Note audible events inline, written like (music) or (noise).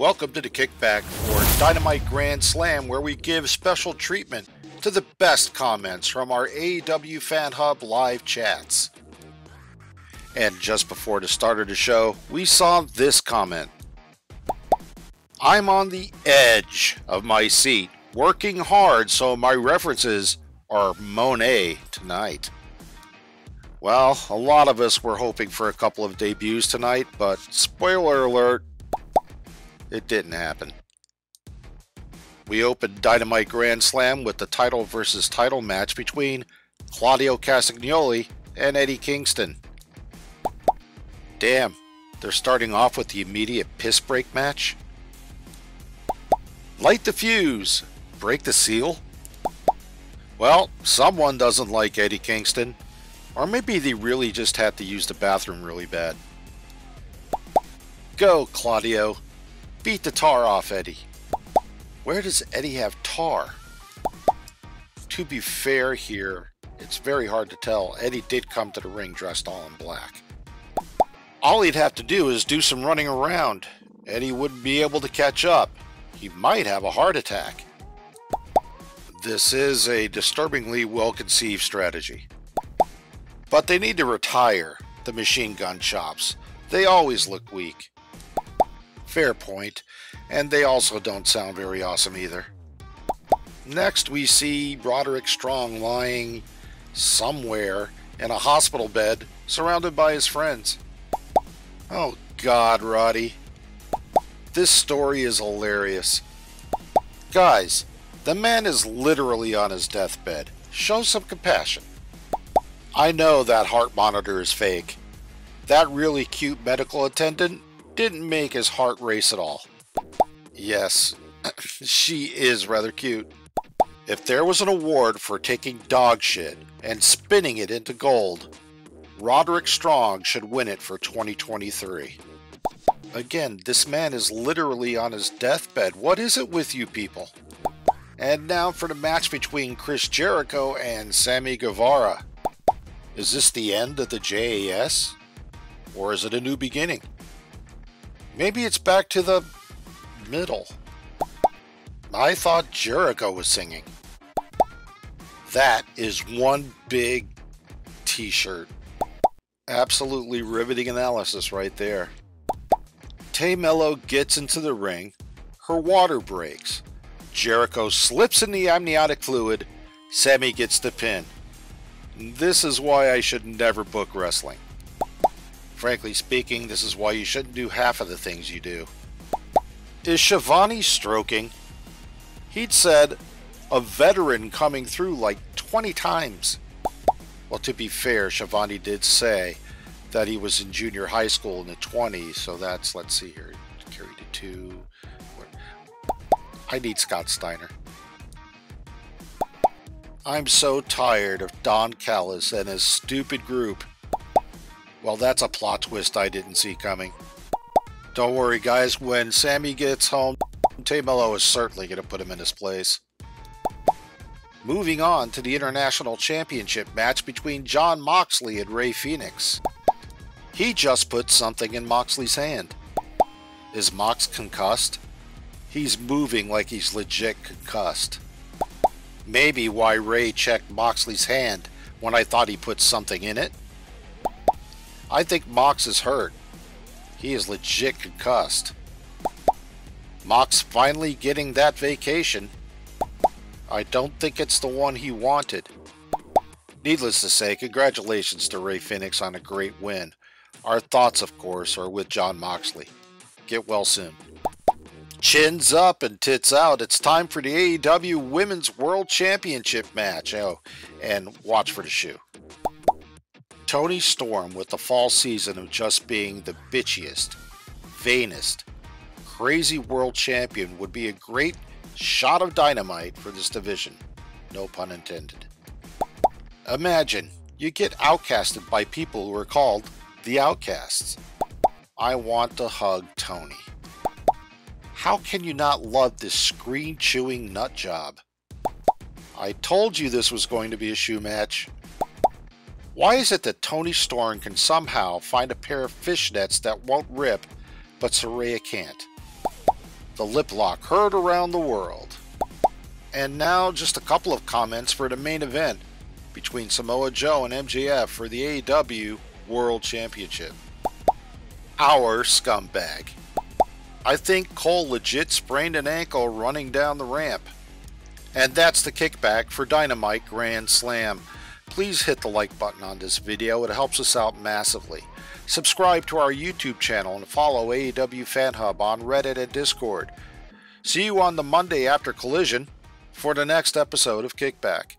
Welcome to the kickback for Dynamite Grand Slam, where we give special treatment to the best comments from our AEW Fan Hub live chats. And just before the start of the show, we saw this comment. I'm on the edge of my seat, working hard so my references are Monet tonight. Well, a lot of us were hoping for a couple of debuts tonight, but spoiler alert, it didn't happen. We opened Dynamite Grand Slam with the title versus title match between Claudio Castagnoli and Eddie Kingston. Damn, they're starting off with the immediate piss break match? Light the fuse, break the seal? Well, someone doesn't like Eddie Kingston, or maybe they really just had to use the bathroom really bad. Go, Claudio. Beat the tar off Eddie. Where does Eddie have tar? To be fair here, it's very hard to tell. Eddie did come to the ring dressed all in black. All he'd have to do is do some running around. Eddie wouldn't be able to catch up. He might have a heart attack. This is a disturbingly well-conceived strategy. But they need to retire the machine gun chops. They always look weak. Fair point, and they also don't sound very awesome either. Next, we see Roderick Strong lying somewhere in a hospital bed surrounded by his friends. Oh god, Roddy. This story is hilarious. Guys, the man is literally on his deathbed. Show some compassion. I know that heart monitor is fake. That really cute medical attendant didn't make his heart race at all. Yes, (clears throat) she is rather cute. If there was an award for taking dog shit and spinning it into gold, Roderick Strong should win it for 2023. Again, this man is literally on his deathbed. What is it with you people? And now for the match between Chris Jericho and Sammy Guevara. Is this the end of the JAS? Or is it a new beginning? Maybe it's back to the middle. I thought Jericho was singing. That is one big t-shirt. Absolutely riveting analysis right there. Tay Melo gets into the ring. Her water breaks. Jericho slips in the amniotic fluid. Sammy gets the pin. This is why I should never book wrestling. Frankly speaking, this is why you shouldn't do half of the things you do. Is Schiavone stroking? He'd said, a veteran coming through like 20 times. Well, to be fair, Schiavone did say that he was in junior high school in the 20s, so that's, let's see here, carried to two. I need Scott Steiner. I'm so tired of Don Callis and his stupid group well, that's a plot twist I didn't see coming. Don't worry, guys. When Sammy gets home, Tay Melo is certainly going to put him in his place. Moving on to the International Championship match between Jon Moxley and Rey Fenix. He just put something in Moxley's hand. Is Mox concussed? He's moving like he's legit concussed. Maybe why Ray checked Moxley's hand when I thought he put something in it? I think Mox is hurt. He is legit concussed. Mox finally getting that vacation. I don't think it's the one he wanted. Needless to say, congratulations to Rey Fenix on a great win. Our thoughts, of course, are with Jon Moxley. Get well soon. Chins up and tits out. It's time for the AEW Women's World Championship match. Oh, and watch for the shoe. Toni Storm with the fall season of just being the bitchiest, vainest, crazy world champion would be a great shot of dynamite for this division. No pun intended. Imagine you get outcasted by people who are called the outcasts. I want to hug Toni. How can you not love this screen chewing nut job? I told you this was going to be a shoe match. Why is it that Toni Storm can somehow find a pair of fishnets that won't rip, but Saraya can't? The lip lock heard around the world. And now just a couple of comments for the main event between Samoa Joe and MJF for the AEW World Championship. Our scumbag. I think Cole legit sprained an ankle running down the ramp. And that's the kickback for Dynamite Grand Slam. Please hit the like button on this video, it helps us out massively. Subscribe to our YouTube channel and follow AEW Fan Hub on Reddit and Discord. See you on the Monday after Collision for the next episode of Kickback.